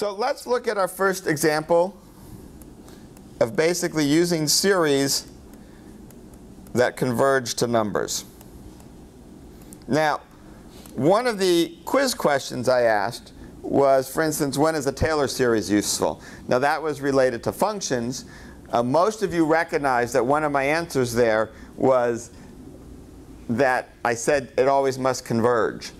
So let's look at our first example of basically using series that converge to numbers. Now, one of the quiz questions I asked was, for instance, when is a Taylor series useful? Now that was related to functions. Uh, most of you recognize that one of my answers there was that I said it always must converge.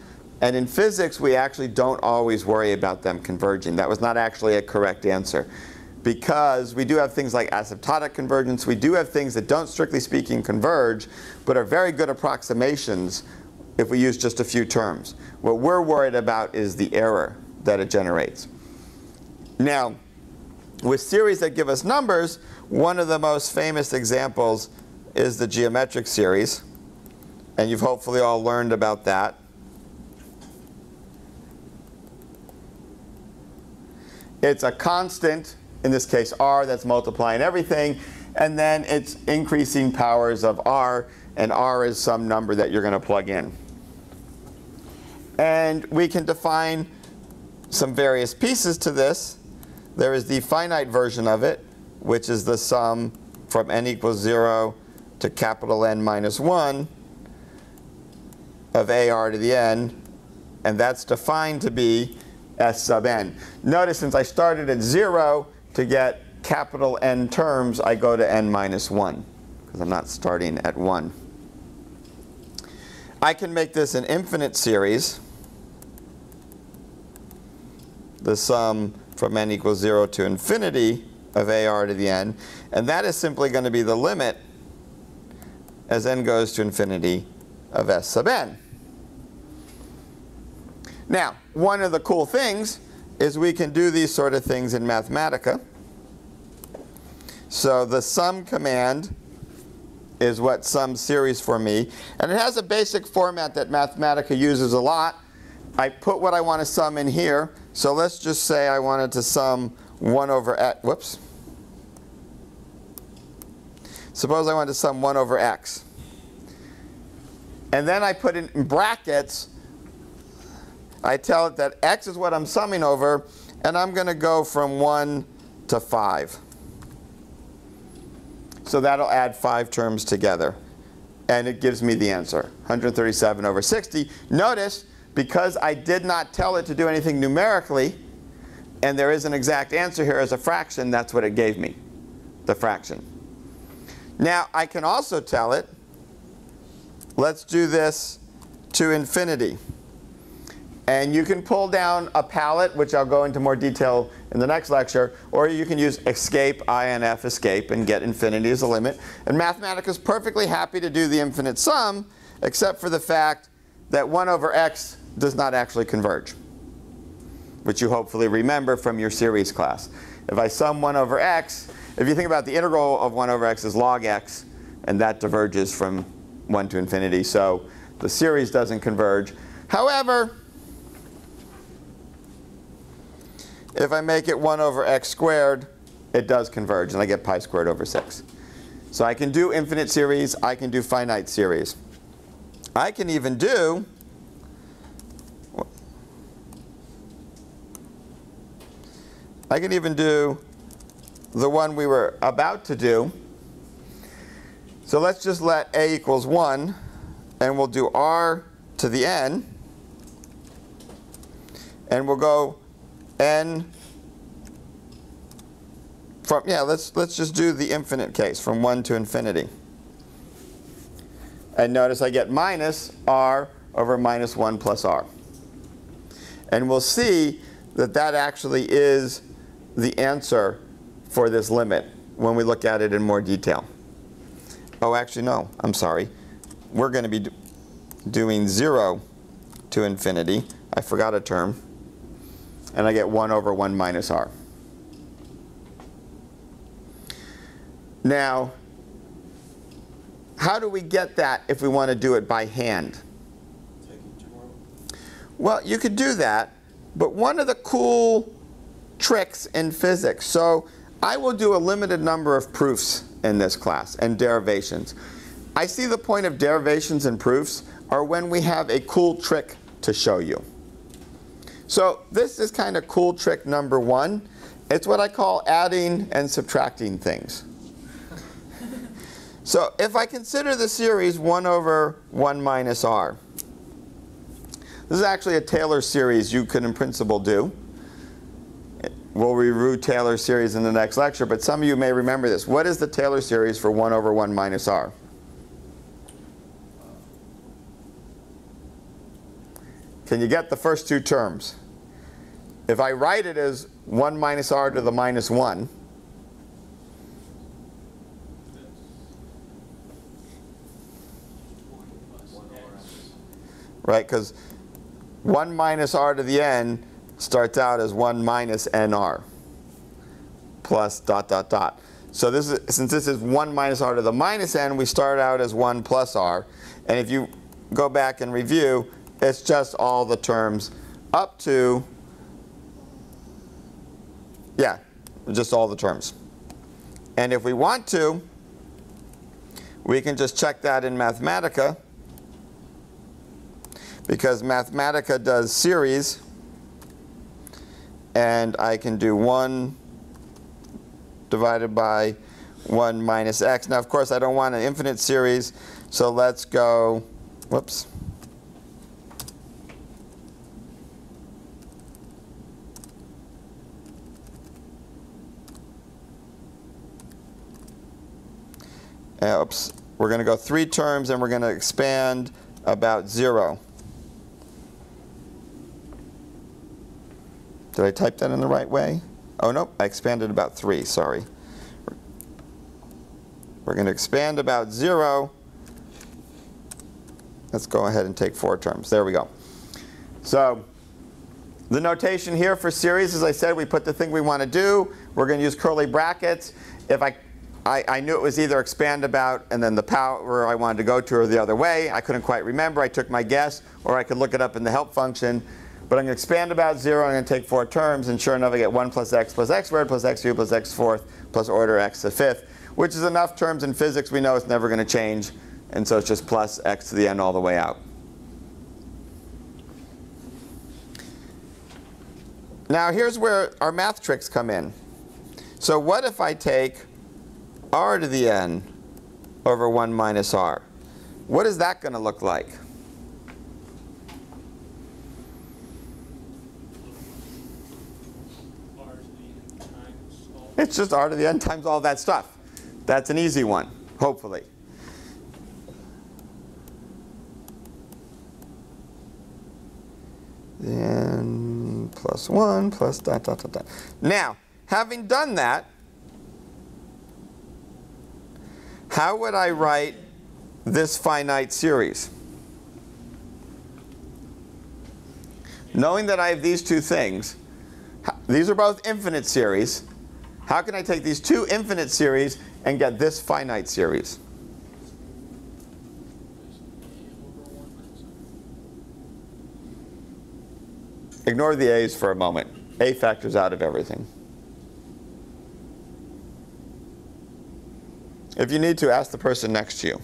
And in physics, we actually don't always worry about them converging. That was not actually a correct answer. Because we do have things like asymptotic convergence. We do have things that don't, strictly speaking, converge, but are very good approximations if we use just a few terms. What we're worried about is the error that it generates. Now, with series that give us numbers, one of the most famous examples is the geometric series. And you've hopefully all learned about that. It's a constant, in this case r, that's multiplying everything. And then it's increasing powers of r, and r is some number that you're going to plug in. And we can define some various pieces to this. There is the finite version of it, which is the sum from n equals 0 to capital N minus 1 of AR to the n, and that's defined to be S sub n. Notice since I started at 0 to get capital N terms, I go to n minus 1, because I'm not starting at 1. I can make this an infinite series the sum from n equals 0 to infinity of ar to the n. And that is simply going to be the limit as n goes to infinity of s sub n. Now, one of the cool things is we can do these sort of things in Mathematica. So the sum command is what sums series for me. And it has a basic format that Mathematica uses a lot. I put what I want to sum in here. So let's just say I wanted to sum 1 over x. Whoops. Suppose I wanted to sum 1 over x. And then I put in brackets, I tell it that x is what I'm summing over, and I'm going to go from 1 to 5. So that'll add 5 terms together. And it gives me the answer, 137 over 60. Notice because I did not tell it to do anything numerically, and there is an exact answer here as a fraction, that's what it gave me, the fraction. Now, I can also tell it, let's do this to infinity. And you can pull down a palette, which I'll go into more detail in the next lecture, or you can use escape, INF, escape, and get infinity as a limit. And Mathematica is perfectly happy to do the infinite sum, except for the fact that 1 over x does not actually converge, which you hopefully remember from your series class. If I sum 1 over x, if you think about the integral of 1 over x is log x, and that diverges from 1 to infinity, so the series doesn't converge. However, if I make it 1 over x squared, it does converge, and I get pi squared over 6. So I can do infinite series, I can do finite series. I can even do I can even do the one we were about to do. So let's just let a equals 1, and we'll do r to the n. And we'll go n from, yeah, let's, let's just do the infinite case, from 1 to infinity. And notice I get minus r over minus 1 plus r. And we'll see that that actually is the answer for this limit when we look at it in more detail. Oh, actually, no. I'm sorry. We're going to be do doing 0 to infinity. I forgot a term. And I get 1 over 1 minus r. Now, how do we get that if we want to do it by hand? Well, you could do that, but one of the cool tricks in physics. So I will do a limited number of proofs in this class and derivations. I see the point of derivations and proofs are when we have a cool trick to show you. So this is kind of cool trick number one. It's what I call adding and subtracting things. So if I consider the series 1 over 1 minus r, this is actually a Taylor series you could in principle do. We'll review Taylor series in the next lecture, but some of you may remember this. What is the Taylor series for 1 over 1 minus r? Can you get the first two terms? If I write it as 1 minus r to the minus 1, right? Because 1 minus r to the n starts out as 1 minus nr plus dot dot dot. So this is, since this is 1 minus r to the minus n, we start out as 1 plus r. And if you go back and review, it's just all the terms up to, yeah, just all the terms. And if we want to, we can just check that in Mathematica because Mathematica does series and I can do 1 divided by 1 minus x. Now, of course, I don't want an infinite series, so let's go, whoops. Uh, oops. We're going to go three terms and we're going to expand about 0. Did I type that in the right way? Oh, no, I expanded about 3, sorry. We're going to expand about 0. Let's go ahead and take four terms. There we go. So the notation here for series, as I said, we put the thing we want to do. We're going to use curly brackets. If I, I, I knew it was either expand about and then the power I wanted to go to or the other way. I couldn't quite remember. I took my guess, or I could look it up in the help function. But I'm going to expand about 0. I'm going to take four terms. And sure enough, I get 1 plus x plus x squared plus x cubed plus x fourth plus order x to the fifth, which is enough terms in physics. We know it's never going to change. And so it's just plus x to the n all the way out. Now here's where our math tricks come in. So what if I take r to the n over 1 minus r? What is that going to look like? It's just r to the n times all that stuff. That's an easy one, hopefully. Then plus 1 plus dot, dot, dot, dot. Now, having done that, how would I write this finite series? Knowing that I have these two things, these are both infinite series, how can I take these two infinite series and get this finite series? Ignore the a's for a moment. A factors out of everything. If you need to, ask the person next to you.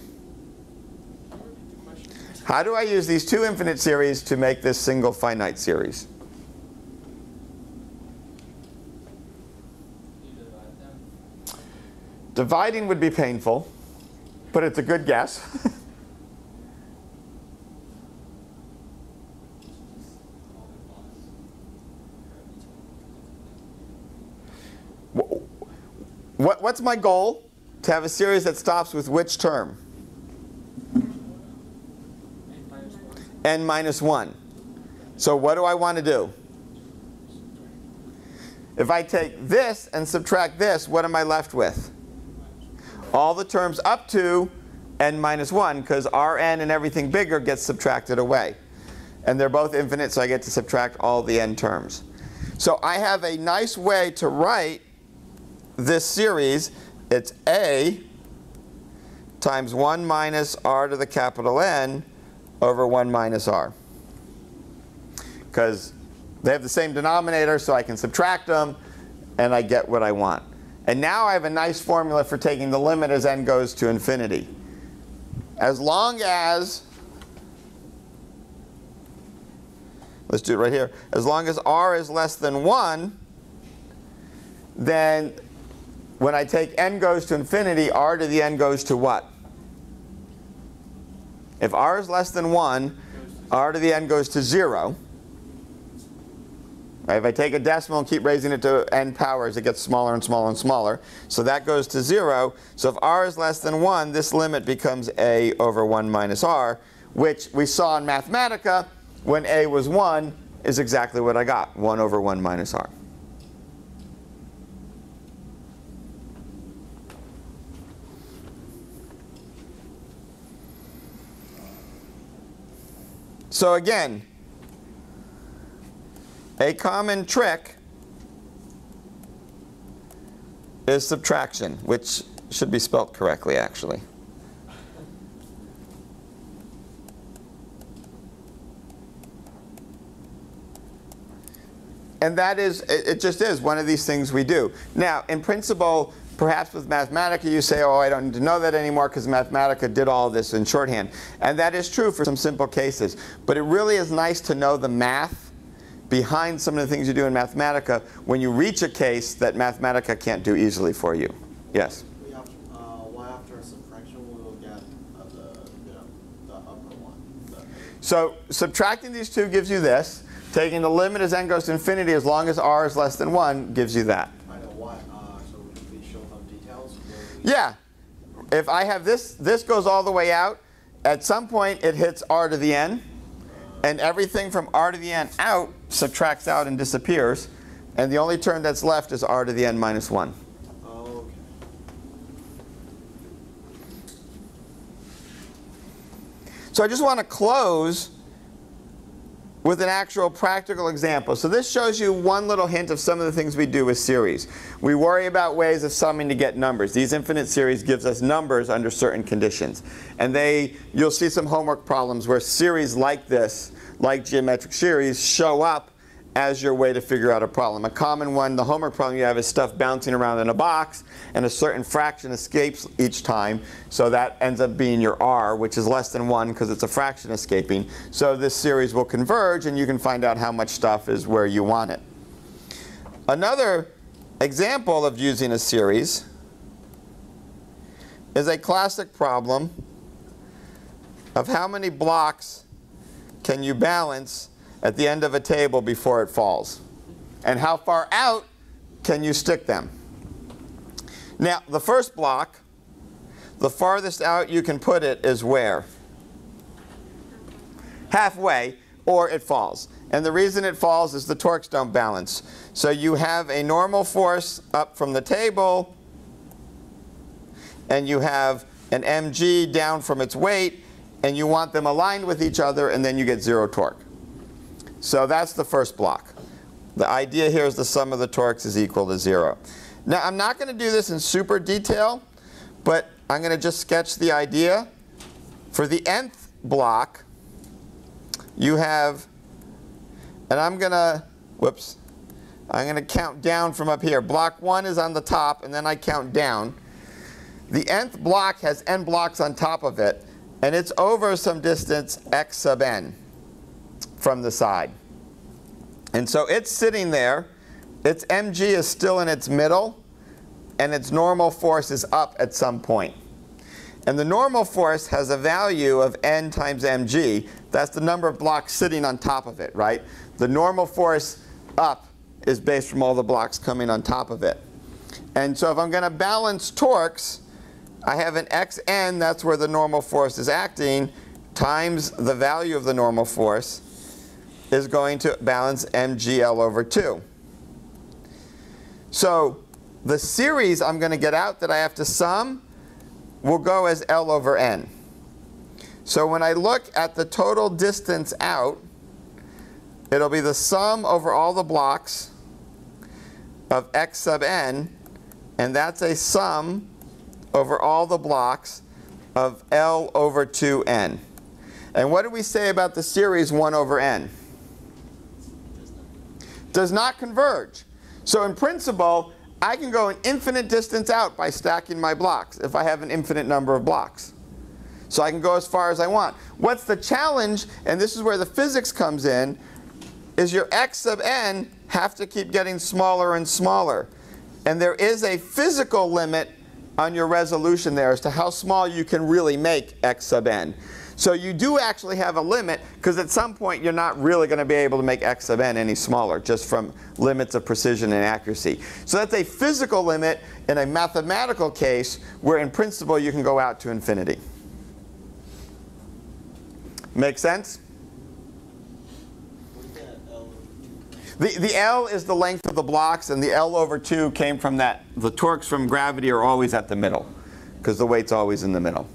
How do I use these two infinite series to make this single finite series? Dividing would be painful, but it's a good guess. What, what's my goal? To have a series that stops with which term? n minus 1. So what do I want to do? If I take this and subtract this, what am I left with? All the terms up to n minus 1, because rn and everything bigger gets subtracted away. And they're both infinite, so I get to subtract all the n terms. So I have a nice way to write this series, it's a times 1 minus r to the capital N over 1 minus r. Because they have the same denominator, so I can subtract them, and I get what I want. And now I have a nice formula for taking the limit as n goes to infinity. As long as let's do it right here. As long as r is less than 1, then when I take n goes to infinity, r to the n goes to what? If r is less than 1, r to the n goes to 0. Right, if I take a decimal and keep raising it to n powers, it gets smaller and smaller and smaller. So that goes to 0. So if r is less than 1, this limit becomes a over 1 minus r, which we saw in Mathematica when a was 1 is exactly what I got, 1 over 1 minus r. So again, a common trick is subtraction, which should be spelt correctly actually. And that is, it, just is one of these things we do. Now, in principle, perhaps with Mathematica you say, oh, I don't need to know that anymore because Mathematica did all this in shorthand. And that is true for some simple cases. But it really is nice to know the math behind some of the things you do in Mathematica when you reach a case that Mathematica can't do easily for you. Yes? Uh, why after a subtraction we will get uh, So subtracting these two gives you this. Taking the limit as n goes to infinity as long as r is less than 1 gives you that. I know why. Uh, so would you please show some details? where we- Yeah. If I have this, this goes all the way out. At some point it hits r to the n. And everything from r to the n out subtracts out and disappears. And the only term that's left is r to the n minus 1. Oh, okay. So I just want to close with an actual practical example. So this shows you one little hint of some of the things we do with series. We worry about ways of summing to get numbers. These infinite series gives us numbers under certain conditions. And they, you'll see some homework problems where series like this, like geometric series, show up as your way to figure out a problem. A common one, the homework problem you have is stuff bouncing around in a box and a certain fraction escapes each time. So that ends up being your r, which is less than 1 because it's a fraction escaping. So this series will converge and you can find out how much stuff is where you want it. Another example of using a series is a classic problem of how many blocks can you balance at the end of a table before it falls? And how far out can you stick them? Now, the first block, the farthest out you can put it is where? Halfway, or it falls. And the reason it falls is the torques don't balance. So you have a normal force up from the table, and you have an mg down from its weight, and you want them aligned with each other, and then you get zero torque. So that's the first block. The idea here is the sum of the torques is equal to zero. Now I'm not going to do this in super detail, but I'm going to just sketch the idea. For the nth block, you have, and I'm going to, whoops, I'm going to count down from up here. Block 1 is on the top, and then I count down. The nth block has n blocks on top of it, and it's over some distance x sub n from the side. And so it's sitting there. Its mg is still in its middle, and its normal force is up at some point. And the normal force has a value of n times mg. That's the number of blocks sitting on top of it, right? The normal force up is based from all the blocks coming on top of it. And so if I'm going to balance torques, I have an xn, that's where the normal force is acting, times the value of the normal force is going to balance mgl over 2. So the series I'm going to get out that I have to sum will go as L over n. So when I look at the total distance out, it'll be the sum over all the blocks of x sub n, and that's a sum over all the blocks of L over 2n. And what did we say about the series 1 over n? Does not converge. So in principle, I can go an infinite distance out by stacking my blocks if I have an infinite number of blocks. So I can go as far as I want. What's the challenge, and this is where the physics comes in, is your x sub n have to keep getting smaller and smaller. And there is a physical limit on your resolution there as to how small you can really make x sub n. So you do actually have a limit because at some point you're not really going to be able to make x sub n any smaller just from limits of precision and accuracy. So that's a physical limit in a mathematical case where in principle you can go out to infinity. Make sense? The, the L is the length of the blocks, and the L over 2 came from that. The torques from gravity are always at the middle, because the weight's always in the middle.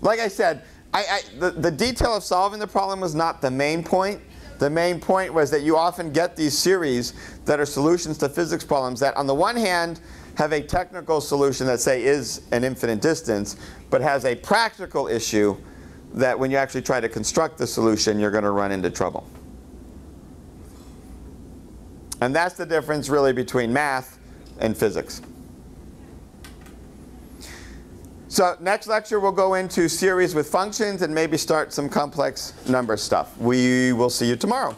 Like I said, I, I, the, the detail of solving the problem was not the main point. The main point was that you often get these series that are solutions to physics problems that, on the one hand, have a technical solution that, say, is an infinite distance, but has a practical issue that when you actually try to construct the solution, you're going to run into trouble. And that's the difference really between math and physics. So next lecture we'll go into series with functions and maybe start some complex number stuff. We will see you tomorrow.